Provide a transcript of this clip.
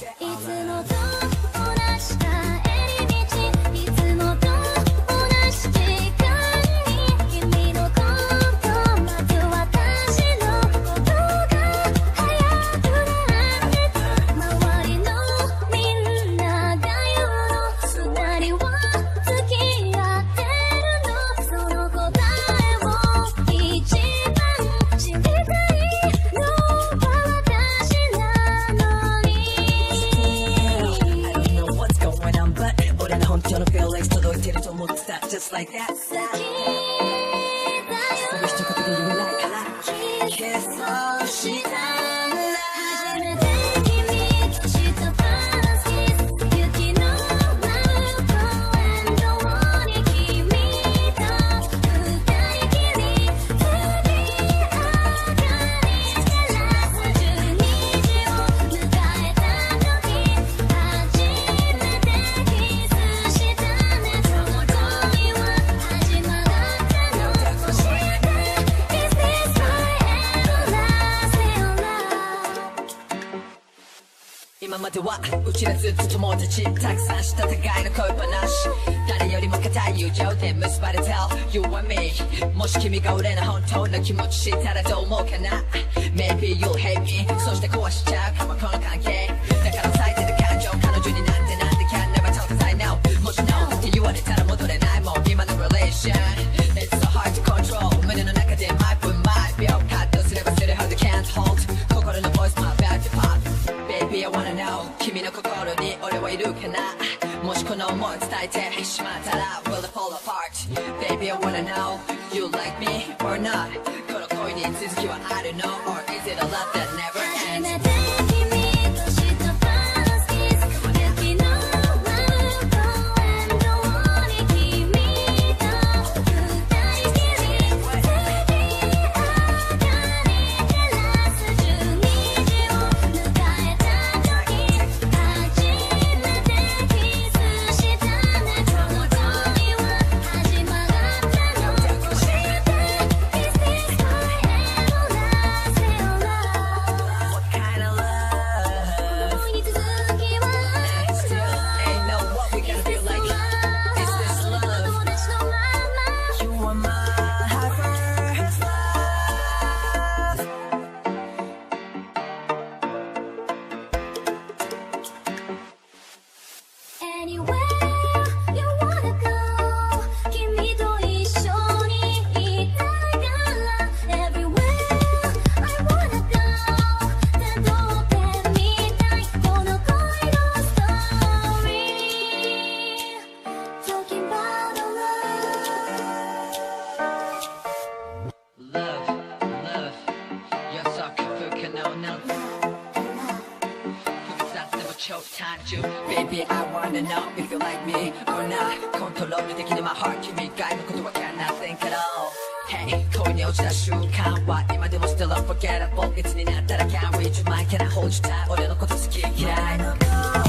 いつの届いてると思ってた。Just like that. 好きだよ一言で言えないから。キスをして今まではうちらずっと友達たくさんした互いの恋話。誰よりも固い友情で結ばれた。You and me もし君が俺の本当の気持ち知ったらどう思うかな？Maybe you'll hate me そして壊しちゃう。Baby I wanna know 君の心に俺はいるかなもしこの思い伝えてしまったら Will it fall apart Baby I wanna know You like me or not この恋に続きはあるの Or is it a love that never 初 ends You Baby, I wanna know if you like me or not. コントロールできない my heart 君以外のことは cannot think at all. Hey, 恋に落ちた瞬間は今でも still unforgettable. いつになったら can't read your mind, can I hold you tight? 俺のこと好き嫌いの